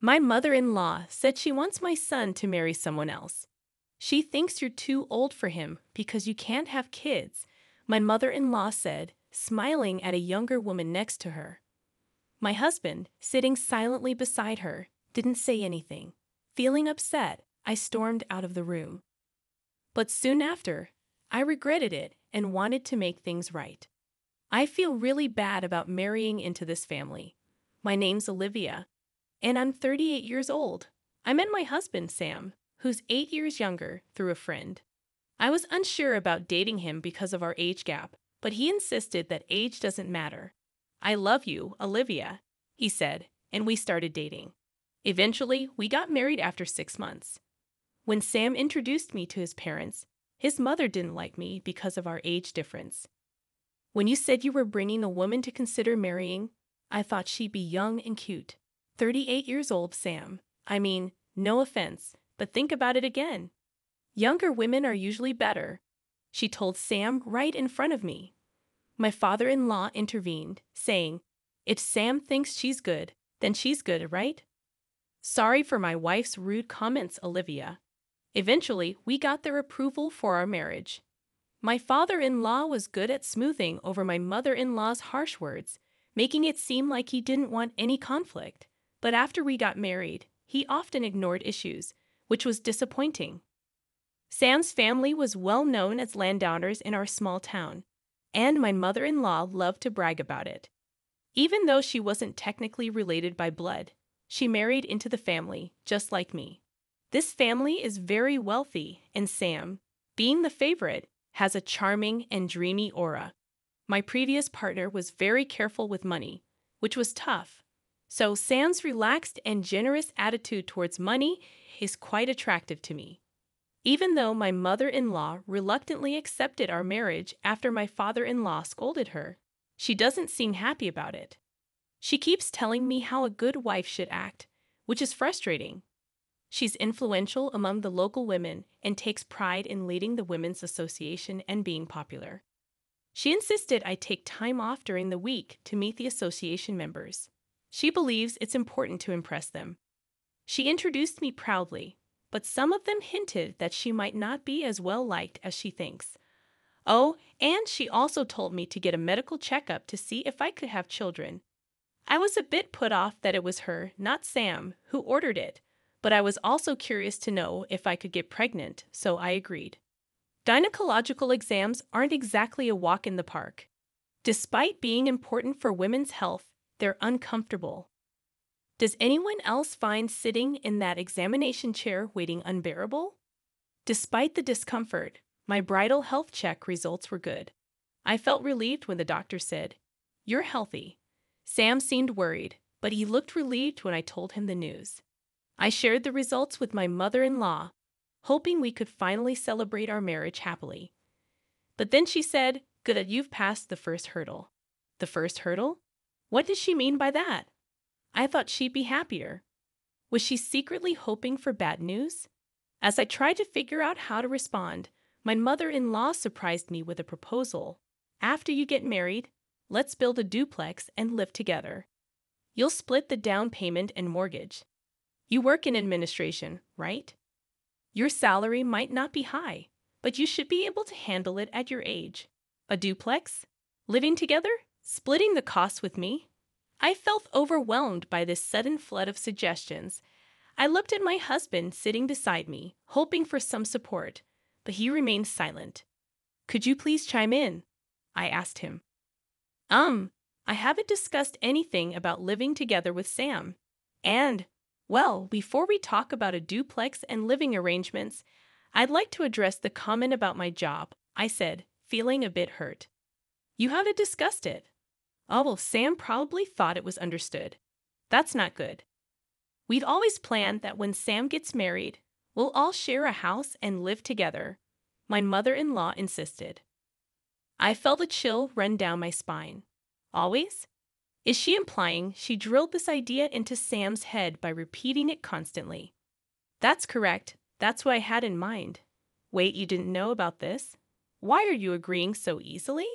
My mother in law said she wants my son to marry someone else. She thinks you're too old for him because you can't have kids, my mother in law said, smiling at a younger woman next to her. My husband, sitting silently beside her, didn't say anything. Feeling upset, I stormed out of the room. But soon after, I regretted it and wanted to make things right. I feel really bad about marrying into this family. My name's Olivia, and I'm 38 years old. I met my husband, Sam, who's eight years younger, through a friend. I was unsure about dating him because of our age gap, but he insisted that age doesn't matter. I love you, Olivia, he said, and we started dating. Eventually, we got married after six months. When Sam introduced me to his parents, his mother didn't like me because of our age difference. When you said you were bringing a woman to consider marrying, I thought she'd be young and cute. 38 years old, Sam. I mean, no offense, but think about it again. Younger women are usually better, she told Sam right in front of me. My father in law intervened, saying, If Sam thinks she's good, then she's good, right? Sorry for my wife's rude comments, Olivia. Eventually, we got their approval for our marriage. My father in law was good at smoothing over my mother in law's harsh words, making it seem like he didn't want any conflict. But after we got married, he often ignored issues, which was disappointing. Sam's family was well known as landowners in our small town, and my mother in law loved to brag about it. Even though she wasn't technically related by blood, she married into the family, just like me. This family is very wealthy, and Sam, being the favorite, has a charming and dreamy aura. My previous partner was very careful with money, which was tough. So Sam's relaxed and generous attitude towards money is quite attractive to me. Even though my mother in law reluctantly accepted our marriage after my father in law scolded her, she doesn't seem happy about it. She keeps telling me how a good wife should act, which is frustrating She's influential among the local women and takes pride in leading the Women's Association and being popular. She insisted I take time off during the week to meet the association members. She believes it's important to impress them. She introduced me proudly, but some of them hinted that she might not be as well liked as she thinks. Oh, and she also told me to get a medical checkup to see if I could have children. I was a bit put off that it was her, not Sam, who ordered it, but I was also curious to know if I could get pregnant, so I agreed. Gynecological exams aren't exactly a walk in the park. Despite being important for women's health, they're uncomfortable. Does anyone else find sitting in that examination chair waiting unbearable? Despite the discomfort, my bridal health check results were good. I felt relieved when the doctor said, You're healthy. Sam seemed worried, but he looked relieved when I told him the news. I shared the results with my mother in law, hoping we could finally celebrate our marriage happily. But then she said, Good that you've passed the first hurdle. The first hurdle? What did she mean by that? I thought she'd be happier. Was she secretly hoping for bad news? As I tried to figure out how to respond, my mother in law surprised me with a proposal. After you get married, let's build a duplex and live together. You'll split the down payment and mortgage. You work in administration, right? Your salary might not be high, but you should be able to handle it at your age. A duplex? Living together? Splitting the costs with me? I felt overwhelmed by this sudden flood of suggestions. I looked at my husband sitting beside me, hoping for some support, but he remained silent. Could you please chime in? I asked him. Um, I haven't discussed anything about living together with Sam. And well, before we talk about a duplex and living arrangements, I'd like to address the comment about my job, I said, feeling a bit hurt. You haven't discussed it. Oh, well, Sam probably thought it was understood. That's not good. We'd always planned that when Sam gets married, we'll all share a house and live together. My mother in law insisted. I felt a chill run down my spine. Always? Is she implying she drilled this idea into Sam's head by repeating it constantly? That's correct. That's what I had in mind. Wait, you didn't know about this? Why are you agreeing so easily?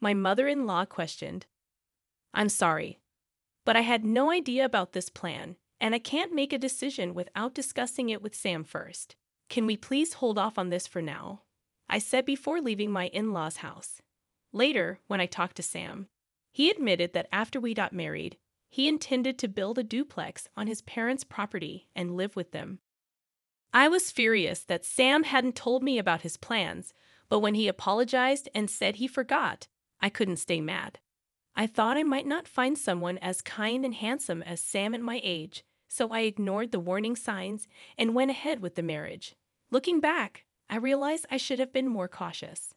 My mother in law questioned. I'm sorry, but I had no idea about this plan, and I can't make a decision without discussing it with Sam first. Can we please hold off on this for now? I said before leaving my in law's house. Later, when I talked to Sam, he admitted that after we got married, he intended to build a duplex on his parents' property and live with them. I was furious that Sam hadn't told me about his plans, but when he apologized and said he forgot, I couldn't stay mad. I thought I might not find someone as kind and handsome as Sam at my age, so I ignored the warning signs and went ahead with the marriage. Looking back, I realized I should have been more cautious.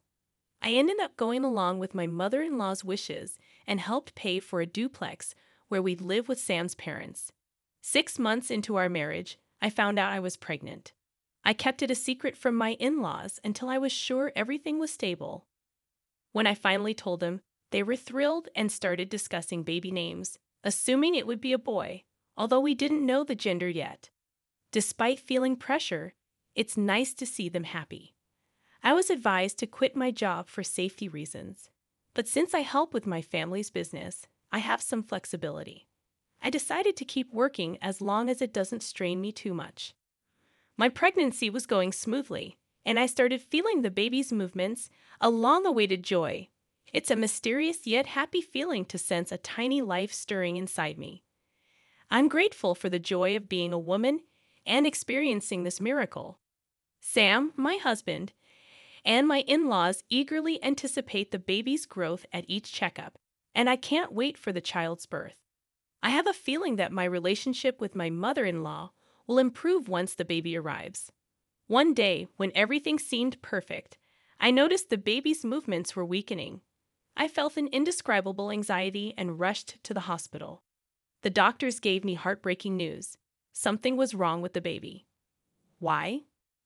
I ended up going along with my mother in law's wishes and helped pay for a duplex where we'd live with Sam's parents. Six months into our marriage, I found out I was pregnant. I kept it a secret from my in laws until I was sure everything was stable. When I finally told them, they were thrilled and started discussing baby names, assuming it would be a boy, although we didn't know the gender yet. Despite feeling pressure, it's nice to see them happy. I was advised to quit my job for safety reasons, but since I help with my family's business, I have some flexibility. I decided to keep working as long as it doesn't strain me too much. My pregnancy was going smoothly, and I started feeling the baby's movements, a long awaited joy. It's a mysterious yet happy feeling to sense a tiny life stirring inside me. I'm grateful for the joy of being a woman and experiencing this miracle. Sam, my husband, and my in laws eagerly anticipate the baby's growth at each checkup, and I can't wait for the child's birth. I have a feeling that my relationship with my mother in law will improve once the baby arrives. One day, when everything seemed perfect, I noticed the baby's movements were weakening. I felt an indescribable anxiety and rushed to the hospital. The doctors gave me heartbreaking news. Something was wrong with the baby. Why?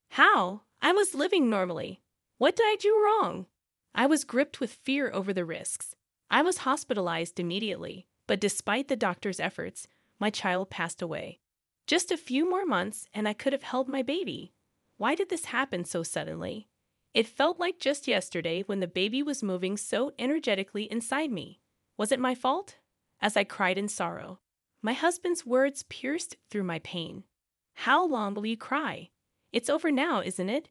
How? I was living normally. What did I do wrong? I was gripped with fear over the risks. I was hospitalized immediately, but despite the doctor's efforts, my child passed away. Just a few more months, and I could have held my baby. Why did this happen so suddenly? It felt like just yesterday when the baby was moving so energetically inside me. Was it my fault? As I cried in sorrow, my husband's words pierced through my pain. How long will you cry? It's over now, isn't it?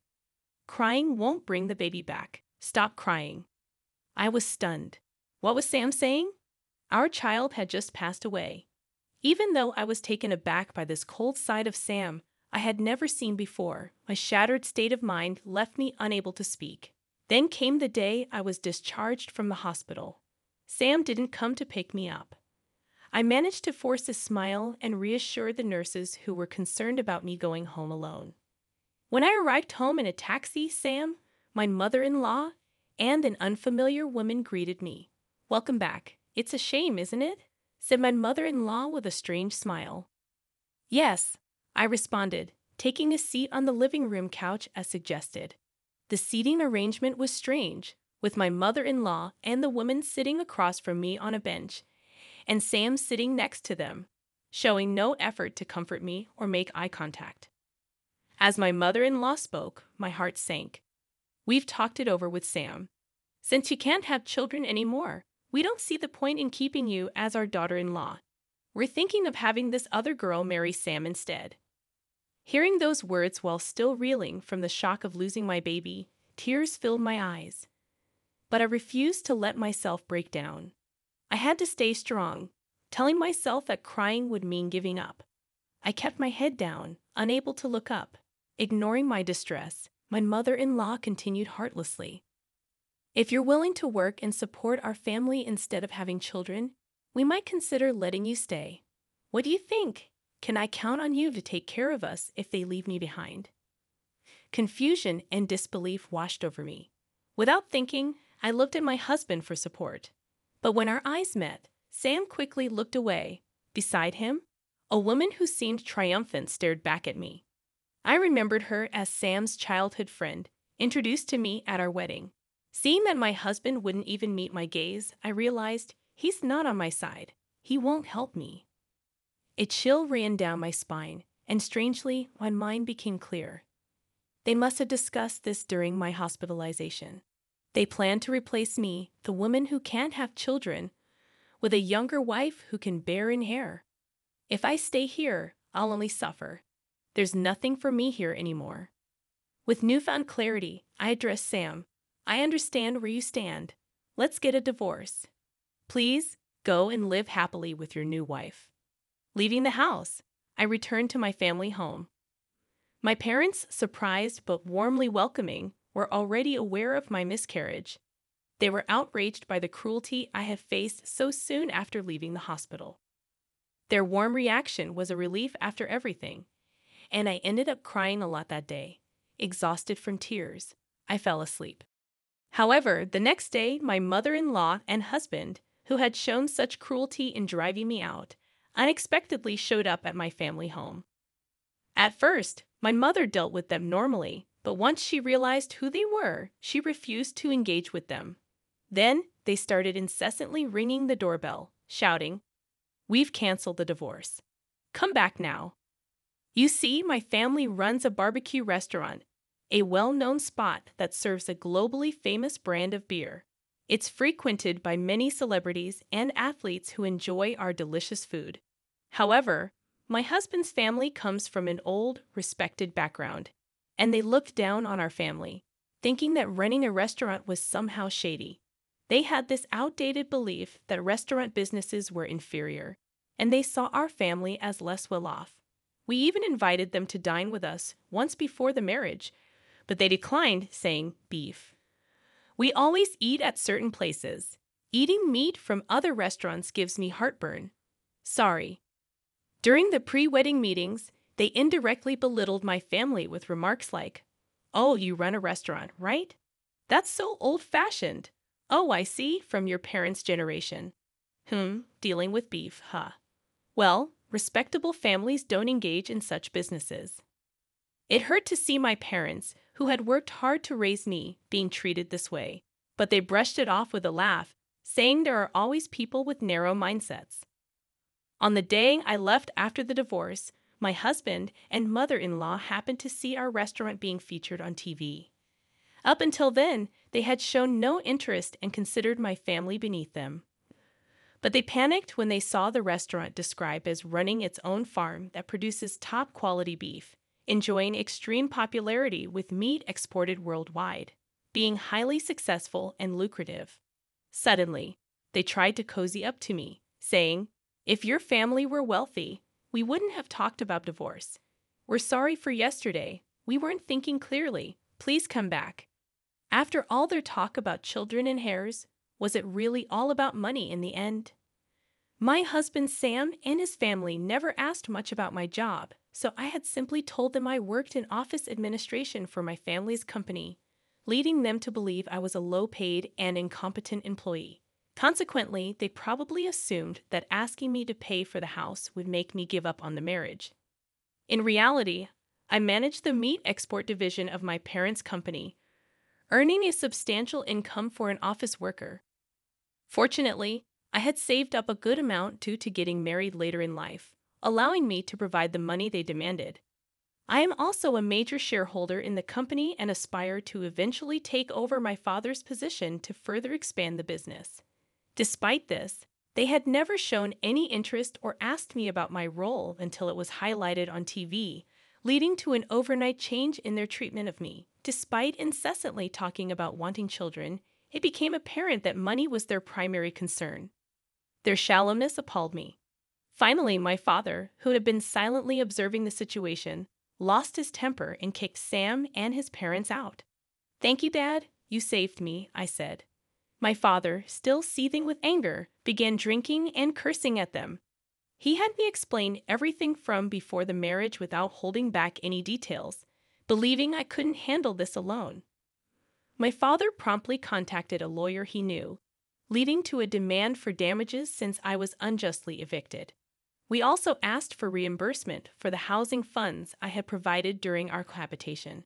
Crying won't bring the baby back. Stop crying. I was stunned. What was Sam saying? Our child had just passed away. Even though I was taken aback by this cold side of Sam I had never seen before, my shattered state of mind left me unable to speak. Then came the day I was discharged from the hospital. Sam didn't come to pick me up. I managed to force a smile and reassure the nurses who were concerned about me going home alone. When I arrived home in a taxi, Sam, my mother in law, and an unfamiliar woman greeted me. Welcome back. It's a shame, isn't it? said my mother in law with a strange smile. Yes, I responded, taking a seat on the living room couch as suggested. The seating arrangement was strange, with my mother in law and the woman sitting across from me on a bench, and Sam sitting next to them, showing no effort to comfort me or make eye contact. As my mother in law spoke, my heart sank. We've talked it over with Sam. Since you can't have children anymore, we don't see the point in keeping you as our daughter in law. We're thinking of having this other girl marry Sam instead. Hearing those words while still reeling from the shock of losing my baby, tears filled my eyes. But I refused to let myself break down. I had to stay strong, telling myself that crying would mean giving up. I kept my head down, unable to look up. Ignoring my distress, my mother in law continued heartlessly. If you're willing to work and support our family instead of having children, we might consider letting you stay. What do you think? Can I count on you to take care of us if they leave me behind? Confusion and disbelief washed over me. Without thinking, I looked at my husband for support. But when our eyes met, Sam quickly looked away. Beside him, a woman who seemed triumphant stared back at me. I remembered her as Sam's childhood friend, introduced to me at our wedding. Seeing that my husband wouldn't even meet my gaze, I realized he's not on my side. He won't help me. A chill ran down my spine, and strangely, my mind became clear. They must have discussed this during my hospitalization. They planned to replace me, the woman who can't have children, with a younger wife who can bear in hair. If I stay here, I'll only suffer. There's nothing for me here anymore. With newfound clarity, I addressed Sam. I understand where you stand. Let's get a divorce. Please go and live happily with your new wife. Leaving the house, I returned to my family home. My parents, surprised but warmly welcoming, were already aware of my miscarriage. They were outraged by the cruelty I had faced so soon after leaving the hospital. Their warm reaction was a relief after everything, and I ended up crying a lot that day. Exhausted from tears, I fell asleep. However, the next day, my mother in law and husband, who had shown such cruelty in driving me out, unexpectedly showed up at my family home. At first, my mother dealt with them normally, but once she realized who they were, she refused to engage with them. Then they started incessantly ringing the doorbell, shouting, We've canceled the divorce. Come back now. You see, my family runs a barbecue restaurant, a well known spot that serves a globally famous brand of beer. It's frequented by many celebrities and athletes who enjoy our delicious food. However, my husband's family comes from an old, respected background, and they looked down on our family, thinking that running a restaurant was somehow shady. They had this outdated belief that restaurant businesses were inferior, and they saw our family as less well off. We even invited them to dine with us once before the marriage, but they declined, saying beef. We always eat at certain places. Eating meat from other restaurants gives me heartburn. Sorry. During the pre wedding meetings, they indirectly belittled my family with remarks like, Oh, you run a restaurant, right? That's so old fashioned. Oh, I see, from your parents' generation. Hmm, dealing with beef, huh? Well, respectable families don't engage in such businesses. It hurt to see my parents, who had worked hard to raise me, being treated this way, but they brushed it off with a laugh, saying there are always people with narrow mindsets. On the day I left after the divorce, my husband and mother in law happened to see our restaurant being featured on TV. Up until then, they had shown no interest and considered my family beneath them. But they panicked when they saw the restaurant described as running its own farm that produces top quality beef enjoying extreme popularity with meat exported worldwide, being highly successful and lucrative. Suddenly, they tried to cozy up to me, saying, If your family were wealthy, we wouldn't have talked about divorce. We're sorry for yesterday. We weren't thinking clearly. Please come back. After all their talk about children and heirs, was it really all about money in the end? My husband Sam and his family never asked much about my job, so I had simply told them I worked in office administration for my family's company, leading them to believe I was a low paid and incompetent employee. Consequently, they probably assumed that asking me to pay for the house would make me give up on the marriage. In reality, I managed the meat export division of my parents' company, earning a substantial income for an office worker. Fortunately, I had saved up a good amount due to getting married later in life, allowing me to provide the money they demanded. I am also a major shareholder in the company and aspire to eventually take over my father's position to further expand the business. Despite this, they had never shown any interest or asked me about my role until it was highlighted on TV, leading to an overnight change in their treatment of me. Despite incessantly talking about wanting children, it became apparent that money was their primary concern. Their shallowness appalled me. Finally, my father, who had been silently observing the situation, lost his temper and kicked Sam and his parents out. Thank you, Dad. You saved me, I said. My father, still seething with anger, began drinking and cursing at them. He had me explain everything from before the marriage without holding back any details, believing I couldn't handle this alone. My father promptly contacted a lawyer he knew, leading to a demand for damages since I was unjustly evicted. We also asked for reimbursement for the housing funds I had provided during our cohabitation.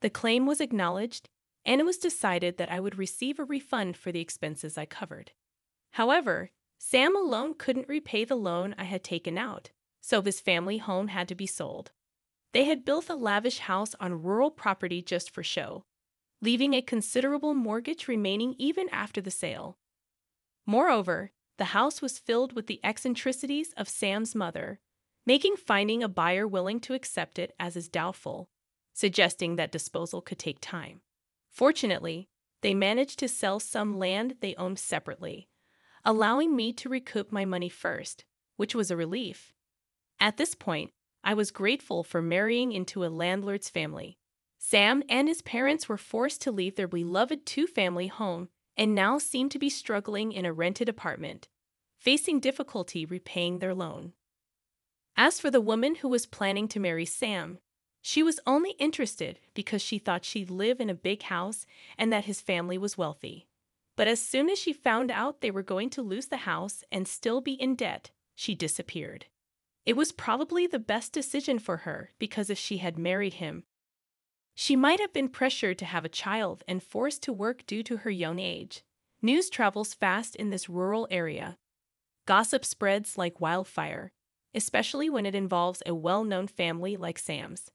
The claim was acknowledged, and it was decided that I would receive a refund for the expenses I covered. However, Sam alone couldn't repay the loan I had taken out, so his family home had to be sold. They had built a lavish house on rural property just for show, leaving a considerable mortgage remaining even after the sale. Moreover, the house was filled with the eccentricities of Sam's mother, making finding a buyer willing to accept it as is doubtful, suggesting that disposal could take time. Fortunately, they managed to sell some land they owned separately, allowing me to recoup my money first, which was a relief. At this point, I was grateful for marrying into a landlord's family. Sam and his parents were forced to leave their beloved two family home and now seemed to be struggling in a rented apartment, facing difficulty repaying their loan. As for the woman who was planning to marry Sam, she was only interested because she thought she'd live in a big house and that his family was wealthy. But as soon as she found out they were going to lose the house and still be in debt, she disappeared. It was probably the best decision for her because if she had married him, she might have been pressured to have a child and forced to work due to her young age. News travels fast in this rural area. Gossip spreads like wildfire, especially when it involves a well known family like Sam's.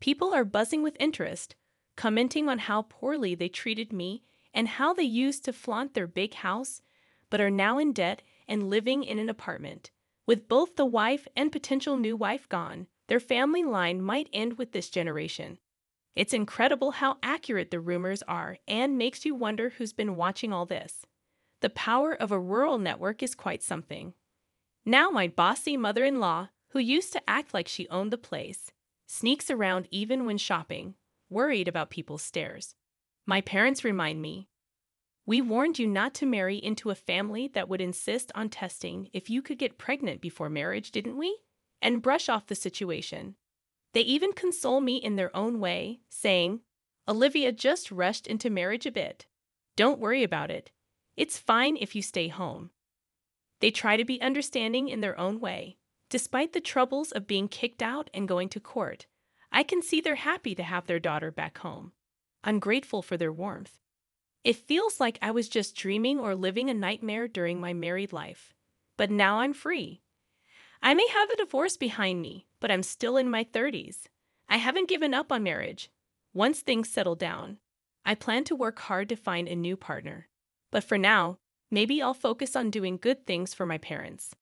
People are buzzing with interest, commenting on how poorly they treated me and how they used to flaunt their big house, but are now in debt and living in an apartment. With both the wife and potential new wife gone, their family line might end with this generation. It's incredible how accurate the rumors are and makes you wonder who's been watching all this. The power of a rural network is quite something. Now, my bossy mother in law, who used to act like she owned the place, sneaks around even when shopping, worried about people's stares. My parents remind me We warned you not to marry into a family that would insist on testing if you could get pregnant before marriage, didn't we? And brush off the situation. They even console me in their own way, saying, Olivia just rushed into marriage a bit. Don't worry about it. It's fine if you stay home. They try to be understanding in their own way. Despite the troubles of being kicked out and going to court, I can see they're happy to have their daughter back home. I'm grateful for their warmth. It feels like I was just dreaming or living a nightmare during my married life. But now I'm free. I may have a divorce behind me, but I'm still in my 30s. I haven't given up on marriage. Once things settle down, I plan to work hard to find a new partner. But for now, maybe I'll focus on doing good things for my parents.